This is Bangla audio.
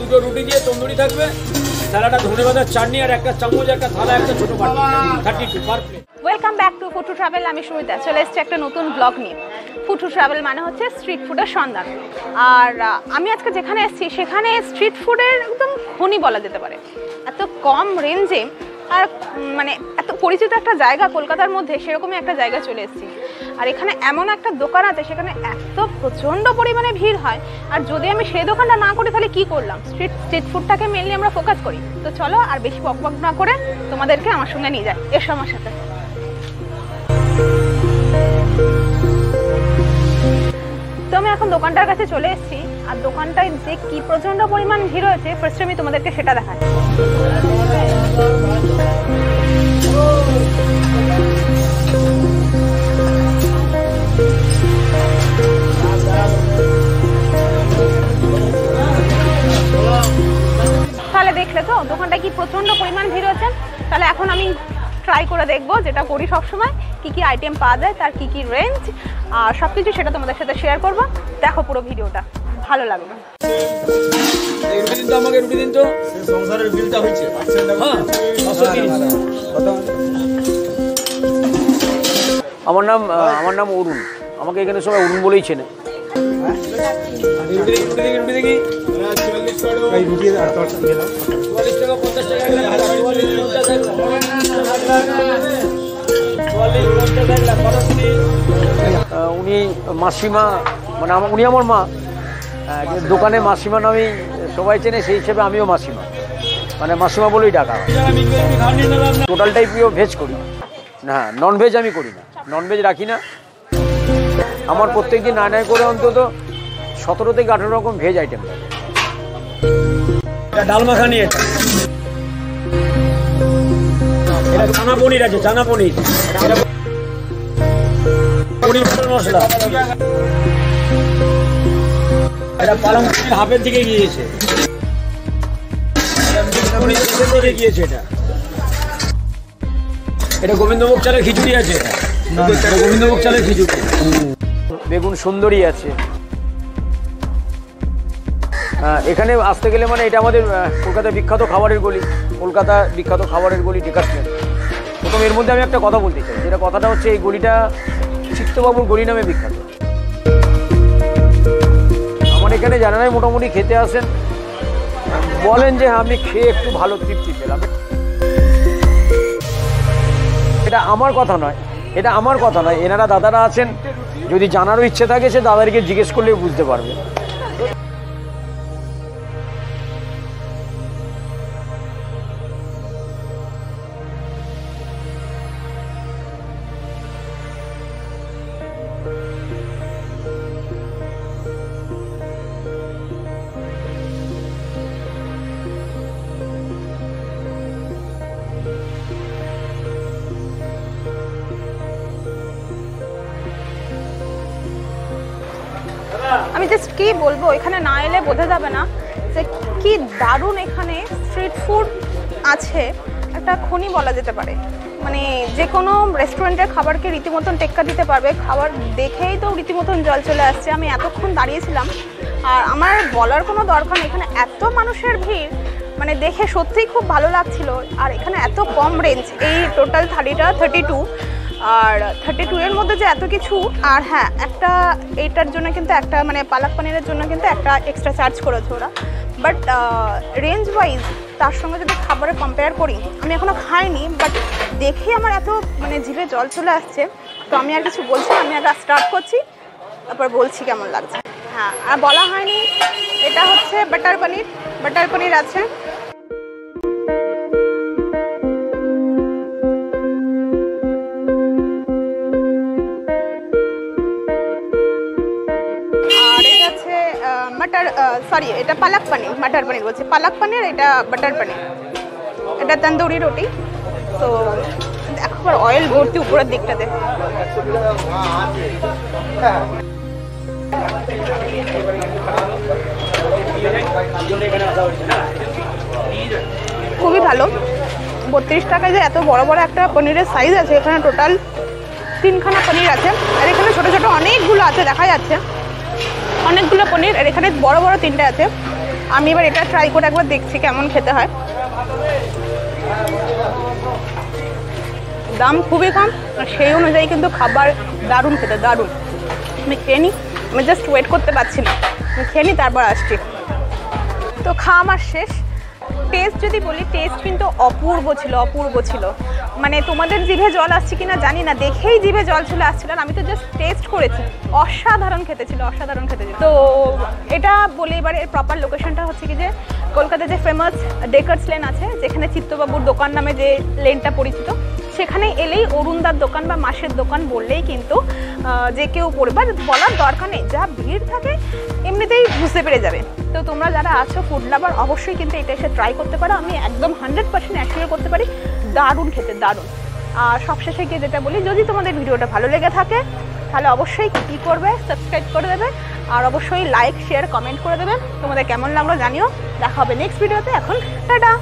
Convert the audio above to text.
দুটো রুটি দিয়ে তন্দুরি থাকবে স্যালাডা ধনে পাতার চাটনি আর একটা চামচ, একটা থালা, একটা ছোট thirty two, per welcome back to ফুটু ট্রাভেল আমি সুমিতা। চলে এসেছি একটা নতুন ব্লগ নিয়ে। ফুটু ট্রাভেল মানে হচ্ছে স্ট্রিট ফুডের সন্ধান। আর আমি আজকে যেখানে এসেছি, সেখানে স্ট্রিট ফুডের একদম খনি বলা যেতে পারে। এত কম রেঞ্জে আর মানে এত পরিচিত একটা জায়গা কলকাতার মধ্যে, সেরকমই একটা জায়গা চলে এসেছি। আর এখানে এমন একটা দোকান আছে, সেখানে এত প্রচণ্ড পরিমাণে ভিড় হয়। আর যদি আমি সেই দোকানটা না করি, তাহলে কি করলাম? স্ট্রিট স্ট্রিট ফুডটাকে মেনলি আমরা ফোকাস করি। তো চলো, আর বেশি বক বক না করে তোমাদেরকে আমার সঙ্গে নিয়ে যাই। এসো আমার সাথে। তো আমি এখন দোকানটার কাছে চলে এসেছি। আর দোকানটায় যে কি প্রচণ্ড পরিমাণ ভিড় হয়েছে ফার্স্টে আমি তোমাদেরকে সেটা দেখাই। তাহলে দেখলে তো দোকানটা কি প্রচণ্ড পরিমাণ ভিড় হচ্ছে? তাহলে এখন আমি ট্রাই করে দেখব যেটা করি সবসময়, কি কি আইটেম পাওয়া যায়, তার কি কি রেঞ্জ আর সব কিছু সেটা তোমাদের সাথে শেয়ার করব। দেখো পুরো ভিডিওটা, ভালো লাগবে। আমাকে রুটি দিন তো। সংসারের বিলটা হয়েছে হ্যাঁ আমার নাম আমার নাম অরুণ। আমাকে এখানে সবাই অরুণ বলেই চেনে। উনি মাসিমা মানে আমার উনি আমার মা। দোকানে মাসিমা নামেই সবাই চেনে, সেই হিসেবে আমিও মাসিমা। মানে মাসিমা বলেই ডাকা। হয় টোটালটাই প্রিয় ভেজ করি। না নন ভেজ আমি করি না। নন ভেজ রাখি না। আমার প্রত্যেক দিন নয় করে অন্তত সতেরো থেকে আঠেরো রকম ভেজ আইটেম থাকে। ডাল পনির আছে পনির। পনির মশলা। এটা পালং হাফের দিকে গিয়েছে। গিয়েছে এটা। এটা গোবিন্দভোগ চালের খিচুড়ি আছে গোবিন্দভোগ চালের খিচুড়ি। বেগুন সুন্দরী আছে। এখানে আসতে গেলে মানে এটা আমাদের আহ, কলকাতার বিখ্যাত খাবারের গলি। কলকাতা বিখ্যাত খাবারের গলি ডেকার্সমেন্ট প্রথম এর মধ্যে আমি একটা কথা বলতে চাই। যেটা কথাটা হচ্ছে এই গলিটা চিত্তবাবুর গলি নামে বিখ্যাত। আমার এখানে জানারাই মোটামুটি খেতে আসেন। বলেন যে হ্যাঁ, আমি খেয়ে একটু ভালো তৃপ্তি পেলাম। এটা আমার কথা নয় এটা আমার কথা নয়। এনারা দাদারা আছেন যদি জানারও ইচ্ছে থাকে সে দাদাদেরকে জিজ্ঞেস করলে বুঝতে পারবে। আমি জাস্ট কি বলব, এখানে না এলে বোঝা যাবে না যে কি দারুণ এখানে স্ট্রিট ফুড আছে। একটা খনি বলা যেতে পারে। মানে যে কোনো রেস্টুরেন্টের খাবারকে রীতিমতন টেক্কা দিতে পারবে। খাবার দেখেই তো রীতিমতন জল চলে আসছে। আমি এতক্ষণ দাঁড়িয়েছিলাম আর আমার বলার কোনো দরকার নেই। এখানে এত মানুষের ভিড় মানে দেখে সত্যিই খুব ভালো লাগছিল। আর এখানে এত কম রেঞ্জ এই টোটাল থার্টিটা থার্টি টু আর থার্টি টু এর মধ্যে যে এত কিছু, আর হ্যাঁ একটা এইটার জন্য কিন্তু একটা মানে পালাক পানিরের জন্য কিন্তু একটা এক্সট্রা চার্জ করেছে ওরা। বাট রেঞ্জ ওয়াইজ তার সঙ্গে যদি খাবারে কম্পেয়ার করি, আমি এখনও খাইনি বাট দেখেই আমার এত মানে জিভে জল চলে আসছে। তো আমি আর কিছু বলছি আমি আগে স্টার্ট করছি, তারপর বলছি কেমন লাগছে। হ্যাঁ আর বলা হয়নি, এটা হচ্ছে বাটার পনির বাটার পনির আছে। মাটার সরি এটা পালক পনির মাটার পনির বলছি। পালক পনির, এটা বাটার পনির। এটা তন্দুরি রুটি। তো একবার অয়েল ভর্তি উপরের দিকটাতে। খুবই ভালো। বত্রিশ টাকায় যে এত বড় বড় একটা পনিরের সাইজ আছে, এখানে টোটাল তিনখানা পনির আছে। আর এখানে ছোট ছোট অনেকগুলো আছে, দেখা যাচ্ছে। অনেকগুলো পনির, আর এখানে বড় বড় তিনটে আছে। আমি এবার এটা ট্রাই করে একবার দেখছি কেমন খেতে হয়। দাম খুবই কম সেই অনুযায়ী কিন্তু খাবার দারুণ খেতে, দারুণ। আমি খেয়ে নিই আমি জাস্ট ওয়েট করতে পারছি না। আমি খেয়ে নিই তারপর আসছি। তো খাওয়া আমার শেষ। টেস্ট যদি বলি টেস্ট কিন্তু অপূর্ব ছিল অপূর্ব ছিল। মানে তোমাদের জিভে জল আসছে কি না জানি না, দেখেই জিভে জল চলে আসছিল আমি তো জাস্ট টেস্ট করেছি। অসাধারণ খেতে ছিল, অসাধারণ খেতে ছিল। তো এটা বলি এবার এর প্রপার লোকেশনটা হচ্ছে কি যে, কলকাতায় যে ফেমাস ডেকার্স লেন আছে, যেখানে চিত্তবাবুর দোকান নামে যে লেনটা পরিচিত সেখানে এলেই অরুণদার দোকান বা মাসের দোকান বললেই কিন্তু যে কেউ পড়বে বা বলার দরকার নেই। যা ভিড় থাকে, এমনিতেই বুঝতে পেরে যাবে। তো তোমরা যারা আছো ফুড লাভার অবশ্যই কিন্তু এটা এসে ট্রাই করতে পারো। আমি একদম হান্ড্রেড পার্সেন্ট অ্যাসিওর করতে পারি, দারুণ খেতে, দারুণ। আর সবশেষে গিয়ে যেটা বলি, যদি তোমাদের ভিডিওটা ভালো লেগে থাকে, তাহলে অবশ্যই কী করবে সাবস্ক্রাইব করে দেবে। আর অবশ্যই লাইক শেয়ার কমেন্ট করে দেবে। তোমাদের কেমন লাগল জানিও। দেখা হবে নেক্সট ভিডিওতে এখন টাটা!